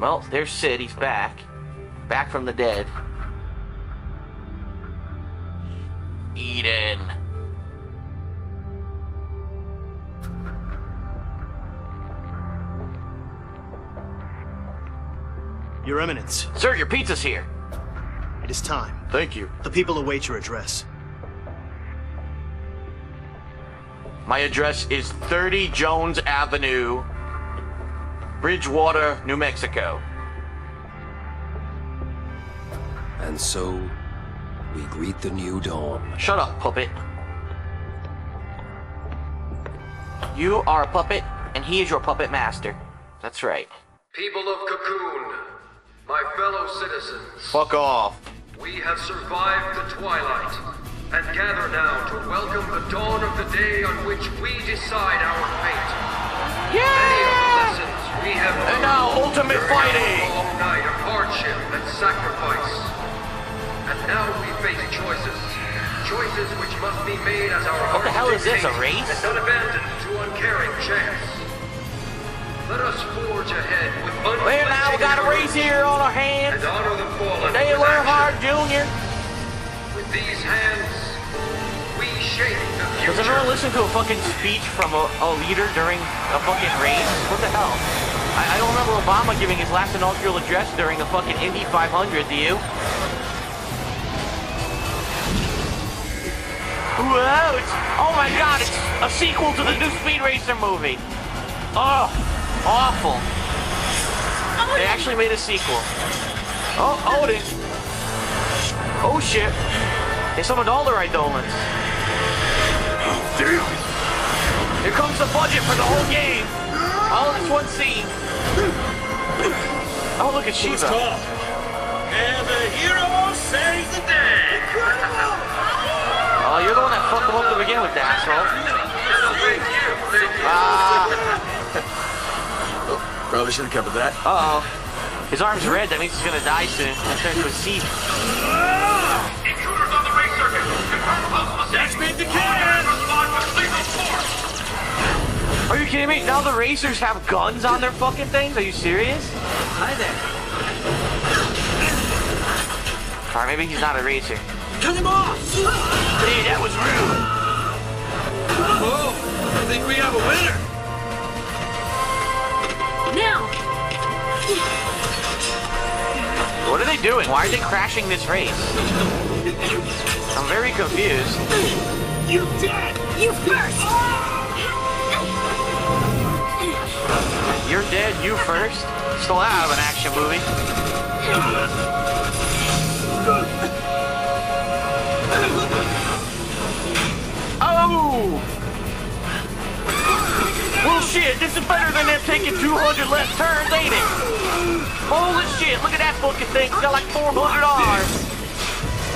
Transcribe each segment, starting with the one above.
Well, there's Cid. He's back. Back from the dead. Eden. Your Eminence, Sir, your pizza's here. it is time. Thank you. The people await your address. My address is 30 Jones Avenue, Bridgewater, New Mexico. And so, we greet the new dawn. Shut up, puppet. You are a puppet, and he is your puppet master. That's right. People of Cocoon, my fellow citizens, Fuck off. we have survived the twilight and gather now to welcome the dawn of the day on which we decide our fate. Many And now, ultimate fighting. our long night of hardship and sacrifice. And now we face choices. Choices which must be made as our What the hell is this, a race? And not abandoned to uncaring chance. Let us forge ahead with Well, now we unflinching got a race here on our hands. and honor the fallen Dale with Earnhardt. Jr. With these hands, we shape the Does future. anyone listen to a fucking speech from a, a leader during a fucking race? What the hell? I, I don't remember Obama giving his last inaugural address during the fucking Indy 500, do you? Whoa, it's, oh my god, it's a sequel to the new Speed Racer movie. Oh, awful. They actually made a sequel. Oh, Odin. Oh shit. They summoned all their Eidolons. Here comes the budget for the whole game. All in this one scene. Oh, look at Shiva. And the hero saves the day. Oh, you're the one that fucked him up to begin with, the asshole. Thank you, thank you. Ah, Probably should have covered that. uh-oh. His arm's red, that means he's gonna die soon. That turns to a seep. Intruders on the race circuit. Confirm close That's been the can. Respond with lethal force. Are you kidding me? Now the racers have guns on their fucking things? Are you serious? Hi there. Or maybe he's not a racer. Cut him off. Hey, that was rude. Whoa. I think we have a winner. Now! What are they doing? Why are they crashing this race? I'm very confused. You dead. You first! You're dead, you first? Still out of an action movie. Oh! Well, shit, this is better than them taking 200 left turns, ain't it? Holy shit, look at that fucking thing. It's got like 400 arms.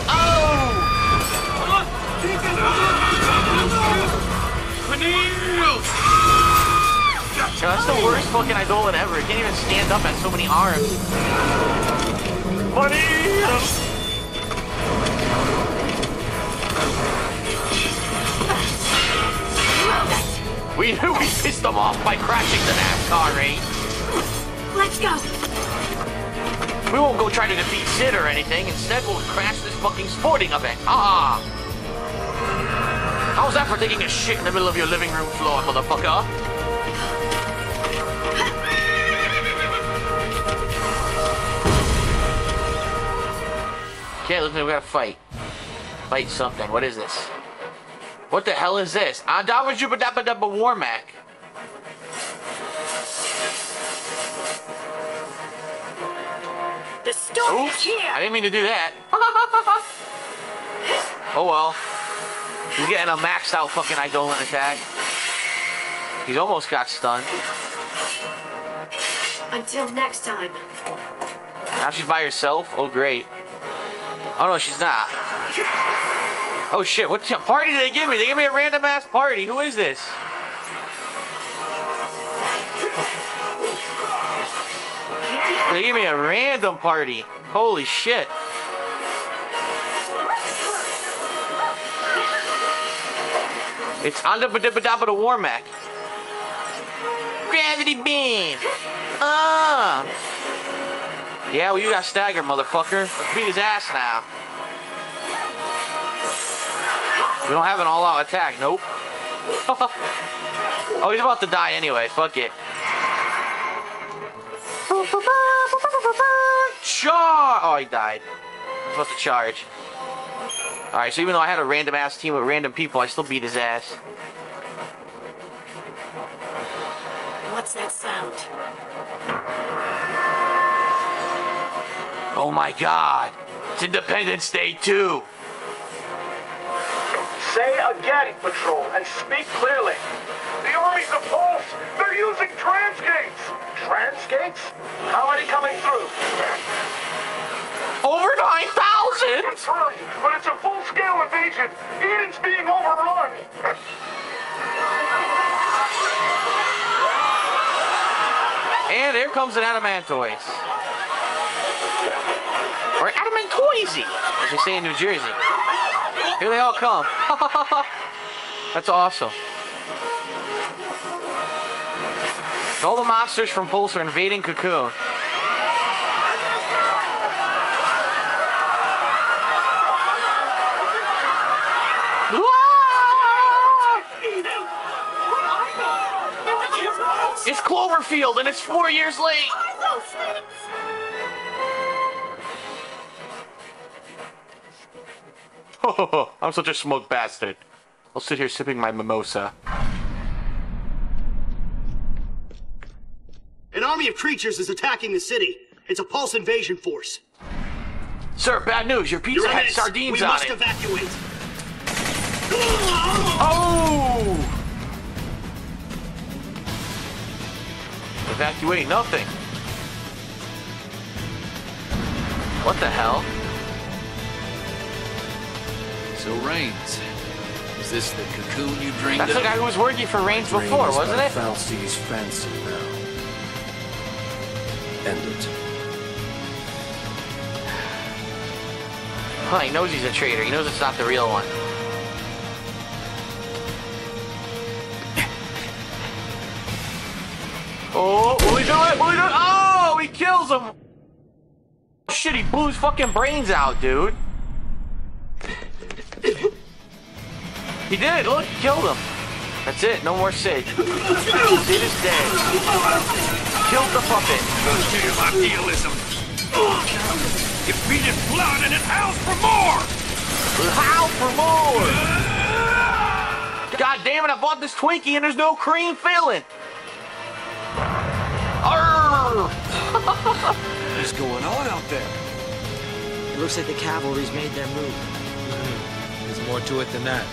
Oh! Yeah, that's the worst fucking Eidolon ever. It can't even stand up at so many arms. Funny! We knew we pissed them off by crashing the NASCAR race. Let's go! We won't go try to defeat Cid or anything. Instead, we'll crash this fucking sporting event. Ah! How's that for taking a shit in the middle of your living room floor, motherfucker? Okay, looks like we gotta fight. Fight something. What is this? What the hell is this? Adaba Juba Dabba Dabba Warmack. The storm Oops, is here! I didn't mean to do that. oh well. He's getting a maxed out fucking Eidolon attack. He's almost got stunned. Until next time. Now she's by herself. Oh great. Oh no, she's not. Oh shit, what party did they give me? They gave me a random ass party. Who is this? They gave me a random party. Holy shit. It's on the Warmack. Gravity beam. Ah. Yeah, well, you got staggered, motherfucker. Let's beat his ass now. We don't have an all-out attack. Nope. oh, he's about to die anyway. Fuck it. Charge! Oh, he died. I'm supposed to charge. Alright, so even though I had a random ass team of random people, I still beat his ass. What's that sound? Oh my god. It's Independence Day too. Say again, Patrol, and speak clearly. The Army's of Pulse, they're using transgates. Transgates? How many coming through? Over 9,000! That's right, but it's a full-scale invasion. Eden's being overrun. And here comes an Adamantoise. Or Adamantoisey, as we say in New Jersey. Here they all come. That's awesome. All the monsters from Pulse are invading Cocoon. It's Cloverfield and it's four years late. I'm such a smug bastard. I'll sit here sipping my mimosa. An army of creatures is attacking the city. It's a pulse invasion force. Sir, bad news. Your pizza Your had eminence, sardines we on must evacuate. Oh! Evacuate nothing. What the hell? So, Raines, is this the cocoon you dreamed That's of? the guy who was working for Raines before, Raines wasn't it? fal'Cie's fancy now. End it. Huh, he knows he's a traitor. He knows it's not the real one. Oh, will he do it? Will he do it? Oh, he kills him! Shit, he blew his fucking brains out, dude. He did, look, he killed him. That's it, no more Cid. Cid is dead. Killed the puppet. Idealism. You feed it blood and it howls for more. How for more? God damn it, I bought this Twinkie and there's no cream filling. Arrgh. What's going on out there? It looks like the cavalry's made their move. Mm-hmm. There's more to it than that.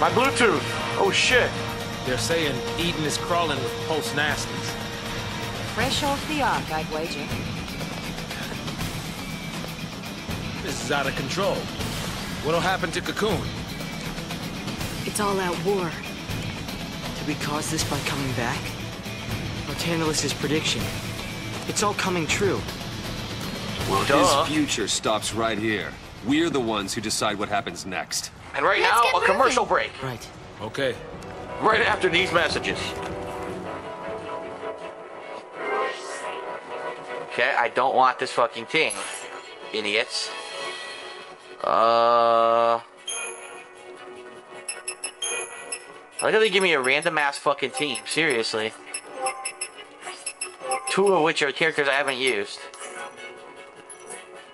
My Bluetooth. Oh shit. They're saying Eden is crawling with pulse nasties. Fresh off the ark, I'd wager. This is out of control. What'll happen to Cocoon? It's all out war. Did we cause this by coming back? Or Tantalus' prediction? It's all coming true. Well, Duh. his future stops right here. We're the ones who decide what happens next. And right Let's now, get a commercial break. Right. Okay. Right after these messages. Okay, I don't want this fucking team. Idiots. Uh. I like how they give me a random ass fucking team. Seriously. Two of which are characters I haven't used.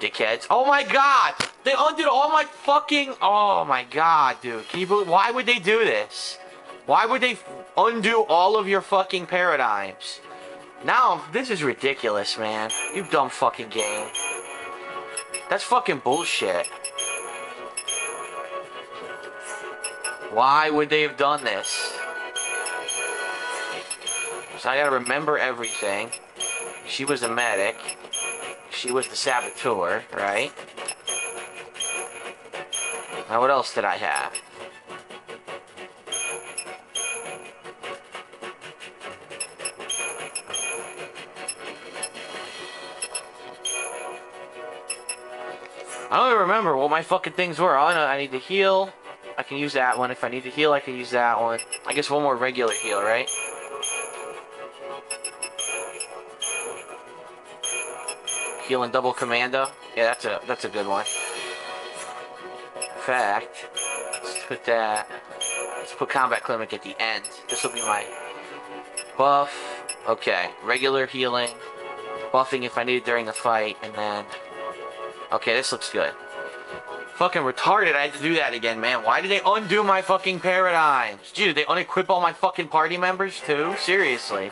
Dickheads. Oh my god! They undid all my fucking. Oh my god, dude. Can you believe. Why would they do this? Why would they undo all of your fucking paradigms? Now, this is ridiculous, man. You dumb fucking game. That's fucking bullshit. Why would they have done this? So I gotta remember everything. She was a medic. She was the saboteur, right? Now what else did I have? I don't even remember what my fucking things were. All I know, I need to heal. I can use that one. If I need to heal, I can use that one. I guess one more regular heal, right? Healing double commando. Yeah, that's a that's a good one. In fact, let's put that. Let's put combat clinic at the end. This will be my buff. Okay, regular healing, buffing if I need it during the fight, and then. Okay, this looks good. Fucking retarded, I had to do that again, man. Why did they undo my fucking paradigms? Dude, they unequip all my fucking party members too? Seriously.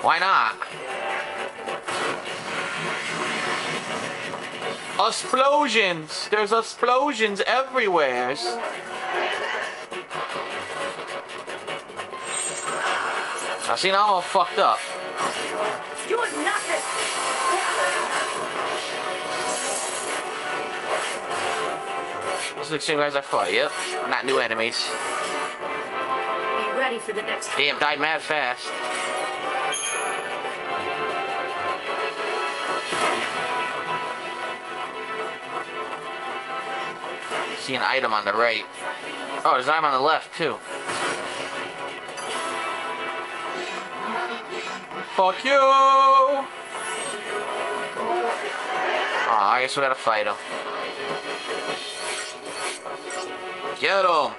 Why not? Explosions! There's explosions everywhere. I see now I'm all fucked up. You are nothing. These are the same guys I fought, yep. Not new enemies. Be ready for the next. Damn, died mad fast. See an item on the right. Oh, there's an item on the left, too. Fuck you! Oh, I guess we gotta fight him. Get him!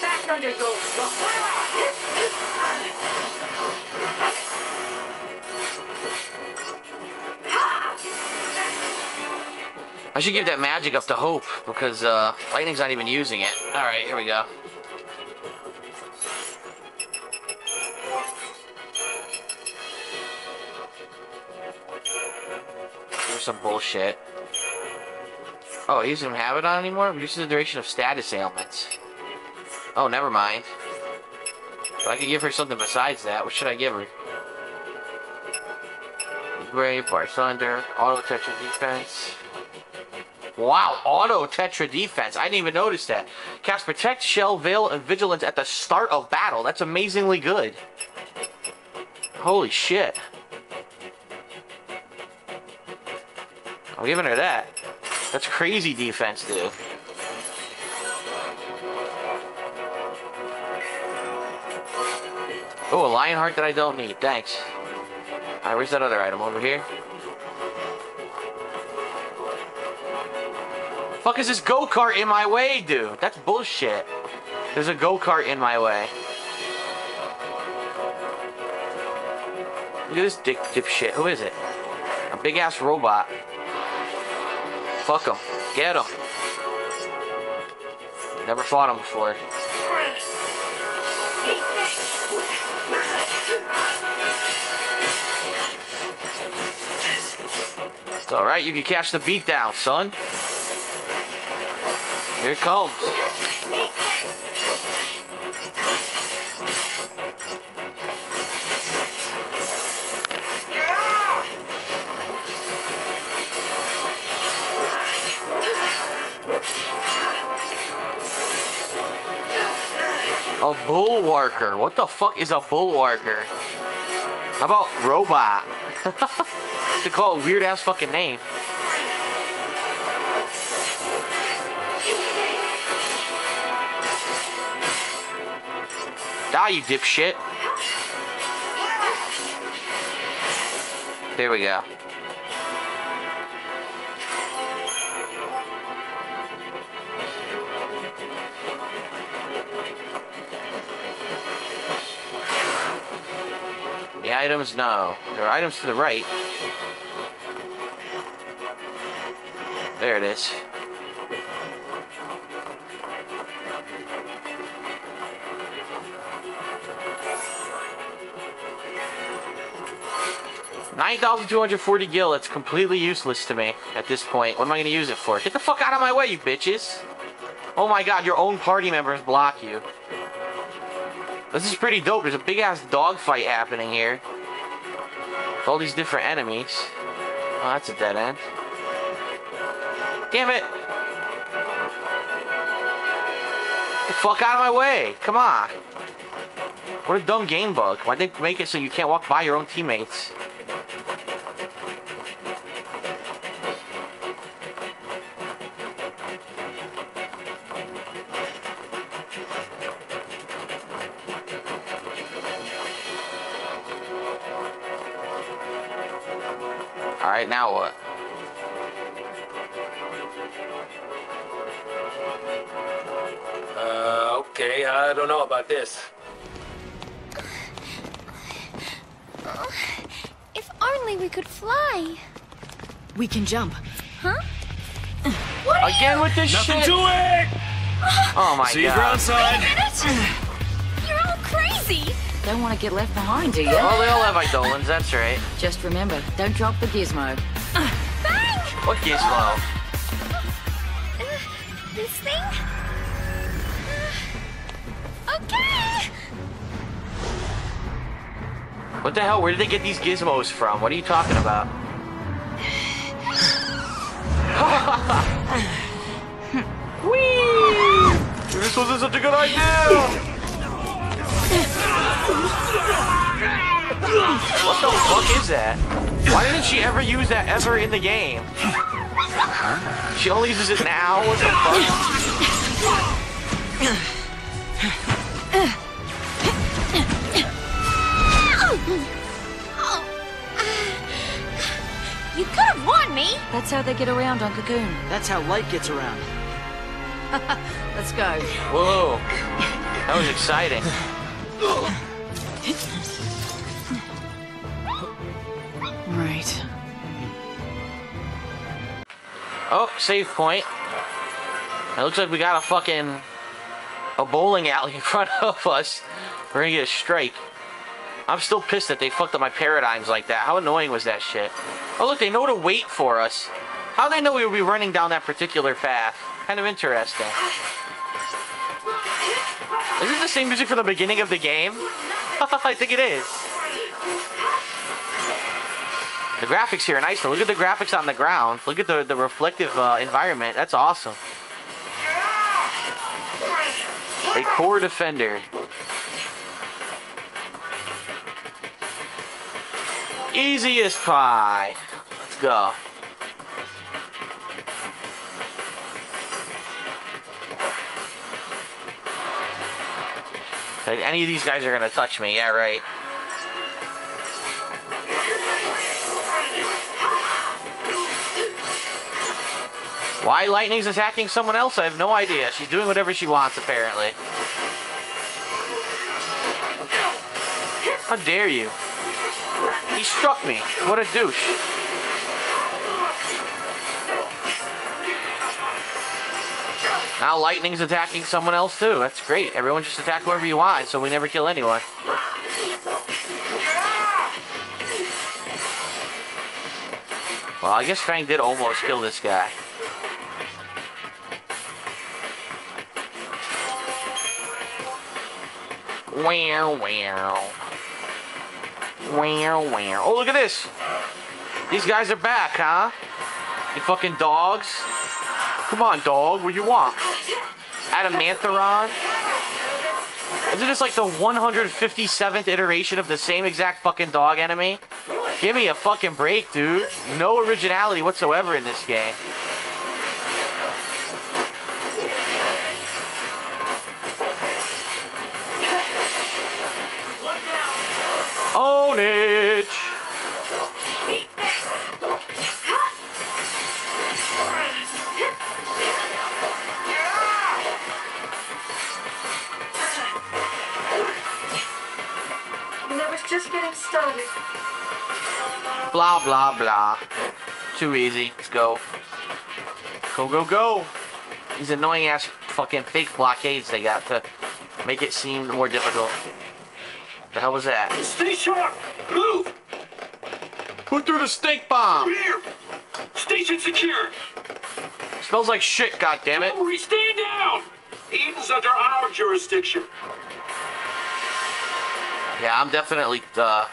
Back I should give that magic up to Hope because uh, Lightning's not even using it. All right, here we go. Here's some bullshit. Oh, he doesn't have it on anymore? Reduces the duration of status ailments. Oh, never mind. But I could give her something besides that. What should I give her? Brave, Bar Thunder, Auto Tetra Defense. Wow, Auto Tetra Defense. I didn't even notice that. Cast Protect, Shell, Veil, and Vigilance at the start of battle. That's amazingly good. Holy shit. I'm giving her that. That's crazy defense, dude. Oh, a Lionheart that I don't need. Thanks. Alright, where's that other item? Over here? Fuck is this go-kart in my way, dude? That's bullshit. There's a go-kart in my way. Look at this dick dipshit. Who is it? A big-ass robot. Fuck him. Get him. Never fought him before. It's alright, you can catch the beat down, son. Here it comes. A bulwarker. What the fuck is a bulwarker? How about robot? they call it a weird ass fucking name. Die, you dipshit. There we go. The items, no. There are items to the right. There it is. Nine thousand two hundred forty gil. That's completely useless to me at this point. What am I going to use it for? Get the fuck out of my way, you bitches! Oh my god, your own party members block you. This is pretty dope. There's a big ass dogfight happening here. With all these different enemies. Oh, that's a dead end. Damn it! Get the fuck out of my way! Come on! What a dumb game bug. Why'd they make it so you can't walk by your own teammates? right now what? uh, okay, I don't know about this. Oh, if only we could fly. We can jump. Huh? What Again you? with this Nothing shit. to it! Oh my See god. See you outside. You're all crazy. Don't want to get left behind, do you? Oh, well, they all have Eidolons, that's right. Just remember, don't drop the gizmo. Bang! What gizmo? This thing? Okay. What the hell? Where did they get these gizmos from? What are you talking about? Whee! This wasn't such a good idea! What the fuck is that? Why didn't she ever use that ever in the game? She only uses it now? What the fuck? You could have won me. That's how they get around on Cocoon. That's how light gets around. Let's go. Whoa. That was exciting. Oh, save point. It looks like we got a fucking a bowling alley in front of us. We're gonna get a strike. I'm still pissed that they fucked up my paradigms like that. How annoying was that shit? Oh look, they know to wait for us. How they know we would be running down that particular path? Kind of interesting. Is it the same music from the beginning of the game? I think it is. The graphics here are nice though. Look at the graphics on the ground. Look at the, the reflective uh, environment. That's awesome. A core defender. Easy as pie. Let's go. Okay, Any of these guys are gonna touch me, yeah, right. Why Lightning's attacking someone else? I have no idea. She's doing whatever she wants, apparently. How dare you? He struck me. What a douche. Now Lightning's attacking someone else too. That's great. Everyone just attack whoever you want, so we never kill anyone. Well, I guess Fang did almost kill this guy. Wow, wow. Wow, wow. Oh, look at this. These guys are back, huh? You fucking dogs. Come on, dog. What do you want? Adamantheron? Isn't this like the 157th iteration of the same exact fucking dog enemy? Give me a fucking break, dude. No originality whatsoever in this game. Blah, blah, blah. Too easy. Let's go. Go, go, go. These annoying ass fucking fake blockades they got to make it seem more difficult. The hell was that? Stay sharp! Move! Who threw the stink bomb? Here! Station secure! Smells like shit, goddammit. Hurry, stand down! Eden's under our jurisdiction. Yeah, I'm definitely uh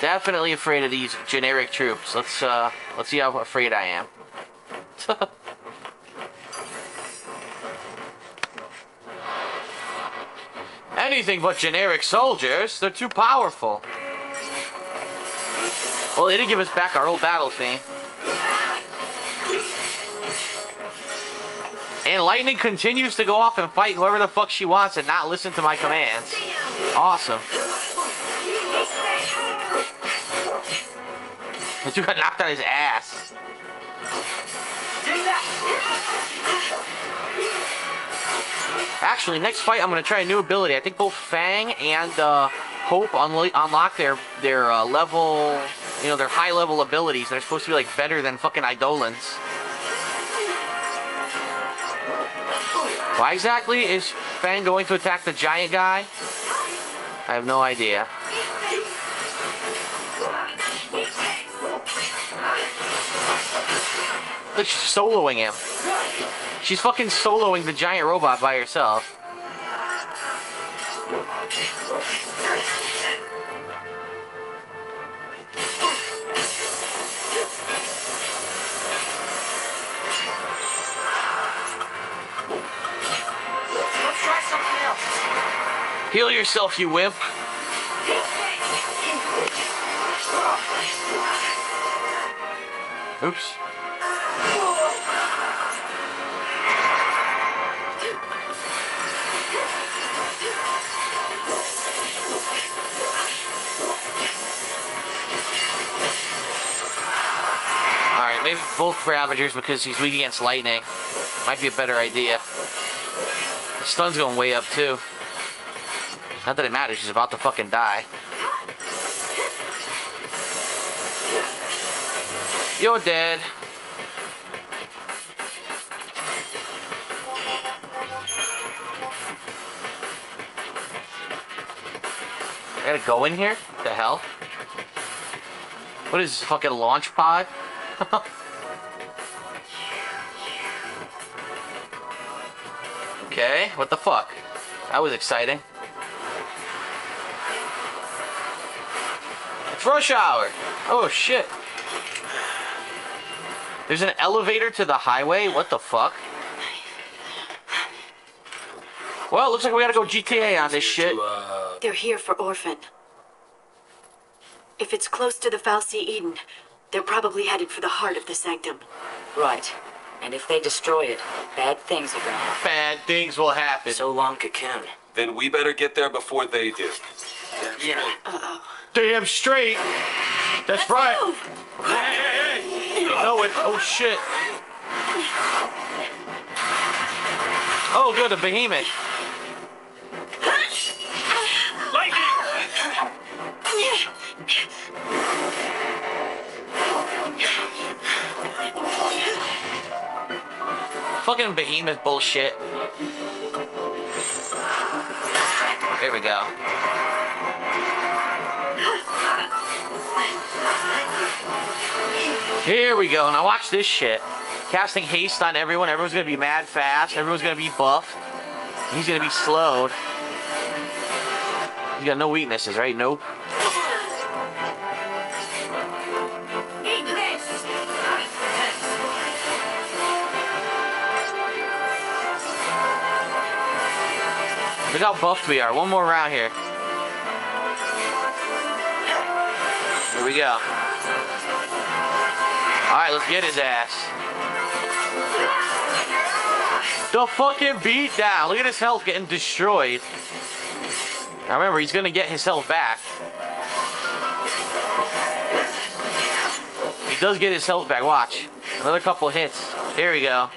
definitely afraid of these generic troops. Let's uh let's see how afraid I am. Anything but generic soldiers. They're too powerful. Well, they did give us back our old battle theme. And Lightning continues to go off and fight whoever the fuck she wants and not listen to my commands. Awesome. Dude got knocked on his ass. Actually, next fight I'm gonna try a new ability. I think both Fang and uh, Hope unlo- unlock their their uh, level, you know, their high level abilities. They're supposed to be like better than fucking Eidolons. Why exactly is Fang going to attack the giant guy? I have no idea. Look, she's soloing him. She's fucking soloing the giant robot by herself. Let's try something else. Heal yourself, you wimp. Oops. Maybe both Ravagers because he's weak against lightning. Might be a better idea. The stun's going way up too. Not that it matters, he's about to fucking die. You're dead. I gotta go in here? The hell? What is this, fucking launch pod? okay, what the fuck? That was exciting. It's rush hour. Oh shit. There's an elevator to the highway? What the fuck? Well, looks like we gotta go GTA on this shit. Uh, they're here for Orphan. If it's close to the fal'Cie Eden, they're probably headed for the heart of the sanctum. Right. And if they destroy it, bad things are gonna happen. Bad things will happen. So long, Cocoon. Then we better get there before they do. Yeah. Damn straight. That's right. Move. Hey, hey, hey. No, it. Oh shit. Oh, good, a behemoth. Fucking behemoth bullshit. Here we go. Here we go. Now watch this shit. Casting haste on everyone. Everyone's gonna be mad fast. Everyone's gonna be buffed. He's gonna be slowed. He's got no weaknesses, right? Nope. Look how buffed we are. One more round here. Here we go. Alright, let's get his ass. The fucking beat down. Look at his health getting destroyed. Now remember, he's gonna get his health back. He does get his health back. Watch. Another couple hits. Here we go.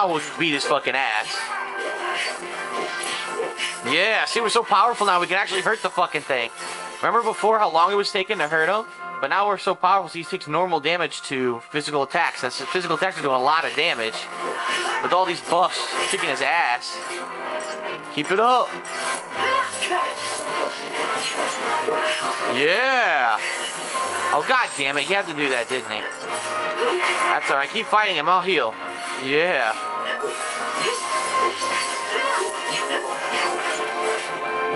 Now we'll beat his fucking ass. Yeah, see, we're so powerful now, we can actually hurt the fucking thing. Remember before how long it was taking to hurt him? But now we're so powerful, so he takes normal damage to physical attacks. That's physical attacks are doing a lot of damage. With all these buffs kicking his ass. Keep it up. Yeah. Oh god damn it, he had to do that, didn't he? That's alright, keep fighting him, I'll heal. Yeah.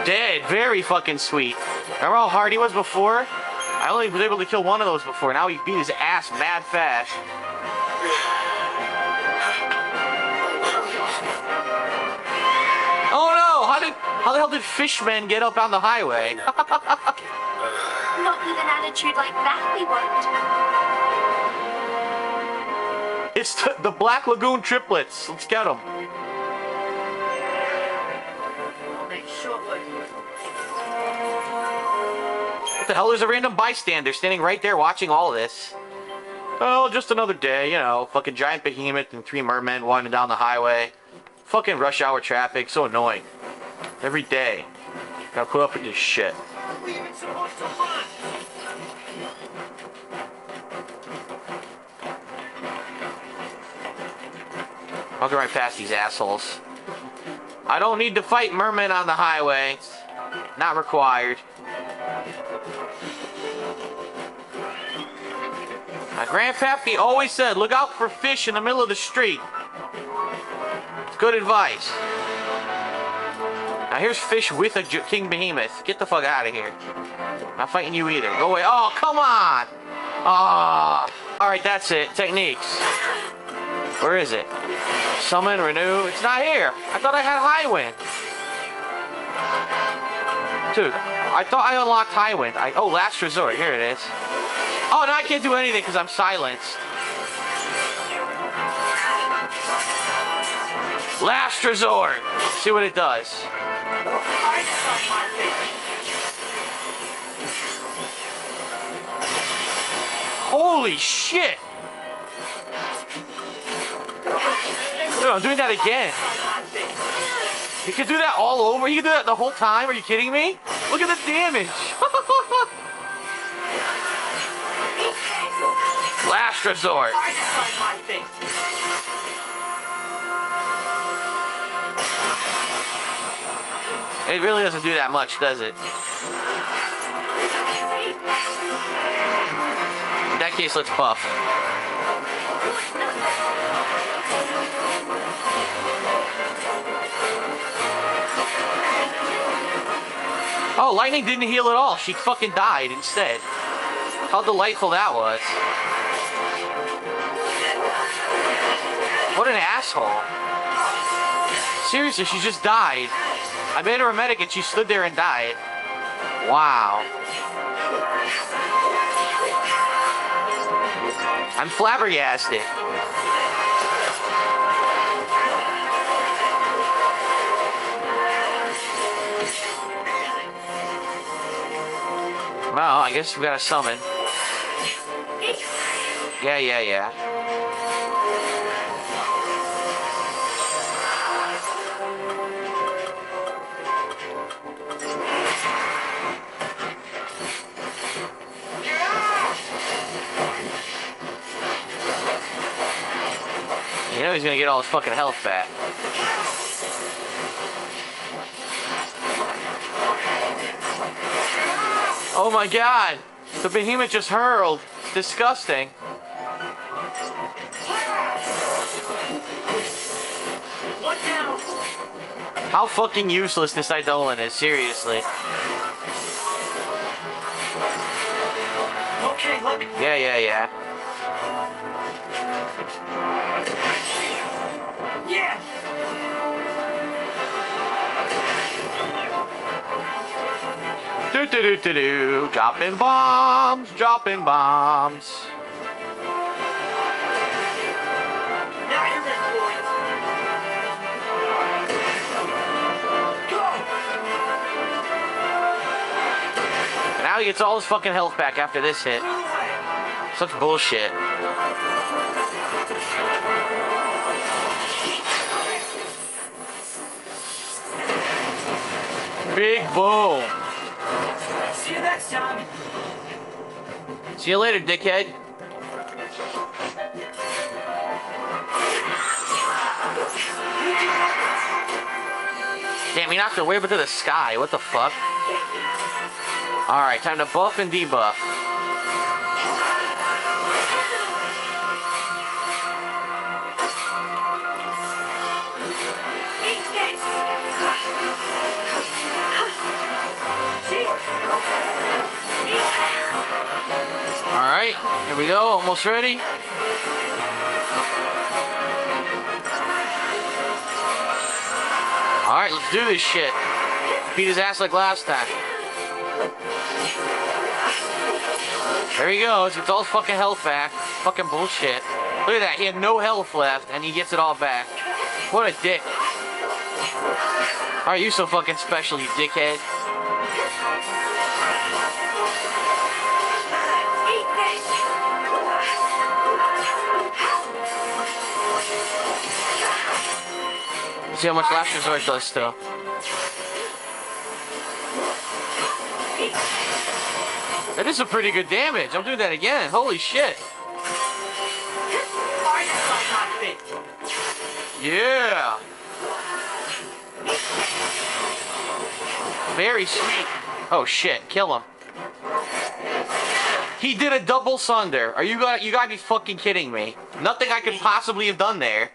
Dead, very fucking sweet. Remember how hard he was before? I only was able to kill one of those before. Now he beat his ass mad fast. Oh no! How did how the hell did fishmen get up on the highway? Not with an attitude like that, we won't. It's the, Black Lagoon triplets. Let's get them. What the hell? There's a random bystander standing right there watching all this. Oh, just another day, you know. Fucking giant behemoth and three mermen winding down the highway. Fucking rush hour traffic, so annoying. Every day. Gotta put up with this shit. I'll go right past these assholes. I don't need to fight mermen on the highway. Not required. My grandpappy always said, look out for fish in the middle of the street. It's good advice. Now here's fish with a king behemoth. Get the fuck out of here. Not fighting you either. Go away. Oh, come on. Ah. Oh. Alright, that's it. Techniques. Where is it? Summon, renew. It's not here. I thought I had high wind. Dude, I thought I unlocked high wind. I, oh, last resort. Here it is. Oh, now I can't do anything because I'm silenced. Last resort. See what it does. Holy shit! I'm doing that again. You can do that all over? You can do that the whole time? Are you kidding me? Look at the damage. Last resort. It really doesn't do that much, does it? In that case, let's buff. Oh, lightning didn't heal at all. She fucking died instead. How delightful that was. What an asshole. Seriously, she just died. I made her a medic and she stood there and died. Wow. I'm flabbergasted. Well, I guess we got a summon. Yeah, yeah, yeah. You know he's gonna get all his fucking health back. Oh my god! The behemoth just hurled. Disgusting. How fucking useless this Eidolon is, seriously. Okay, look. Yeah, yeah, yeah. Yeah. Do do do do do. Dropping bombs, dropping bombs. Now you're in, boy. Go. And now he gets all his fucking health back after this hit. Such bullshit. Big boom. See you next time. See you later, dickhead. Damn, he knocked way up into the sky. What the fuck? Alright, time to buff and debuff. Alright, here we go. Almost ready. Alright, let's do this shit. Beat his ass like last time. There he goes. Gets all fucking health back. Fucking bullshit. Look at that. He had no health left, and he gets it all back. What a dick. Are you so fucking special, you dickhead? See how much Last Resort does still. That is a pretty good damage. I'm doing that again. Holy shit. Yeah. Very sweet. Oh shit, kill him. He did a double sunder. Are you got you gotta be fucking kidding me? Nothing I could possibly have done there.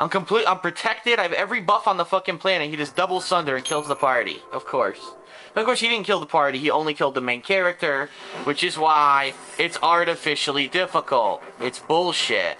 I'm complete I'm protected, I have every buff on the fucking planet. He just double sunder and kills the party. Of course. But of course he didn't kill the party, he only killed the main character, which is why it's artificially difficult. It's bullshit.